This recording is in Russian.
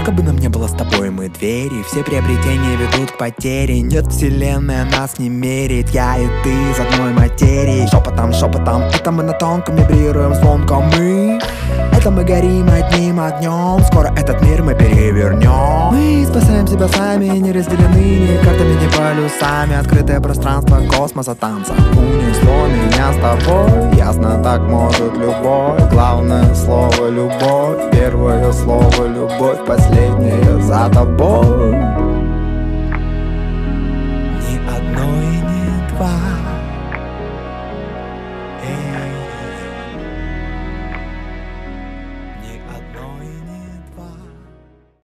Сколько бы нам не было с тобой мы двери Все приобретения ведут к потере. Нет вселенная нас не мерит Я и ты из одной материи. Шепотом, шепотом Это мы на тонком вибрируем звонком Мы. Это мы горим одним огнем Скоро этот мир мы перевернем Мы спасаем себя сами Не разделены ни картами, ни полюсами. Открытое пространство космоса танца Унесло меня с тобой так может любовь. Главное слово любовь. Первое слово любовь. Последнее за тобой. Ни одно и ни два. Эй. Ни одно и ни